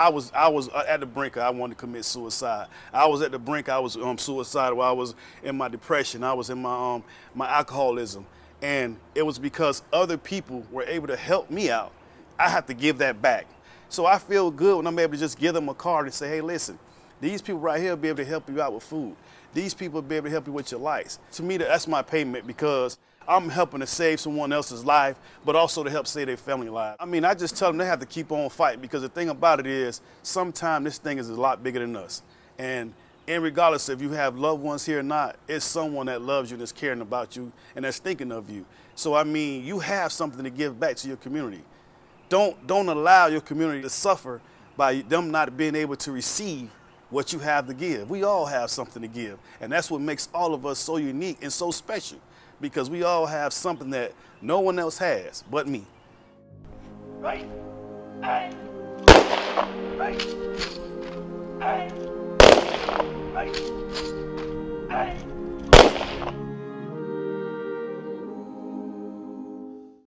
I was I was uh, at the brink. I wanted to commit suicide. I was at the brink. I was um, suicidal. I was in my depression. I was in my um, my alcoholism, and it was because other people were able to help me out. I have to give that back. So I feel good when I'm able to just give them a card and say, hey, listen, these people right here will be able to help you out with food. These people will be able to help you with your lights. To me, that's my payment because I'm helping to save someone else's life, but also to help save their family life. I mean, I just tell them they have to keep on fighting because the thing about it is, sometimes this thing is a lot bigger than us. And and regardless if you have loved ones here or not, it's someone that loves you and is caring about you and that's thinking of you. So I mean, you have something to give back to your community. Don't, don't allow your community to suffer by them not being able to receive what you have to give. We all have something to give. And that's what makes all of us so unique and so special because we all have something that no one else has but me. Right. Right. Right. Hey.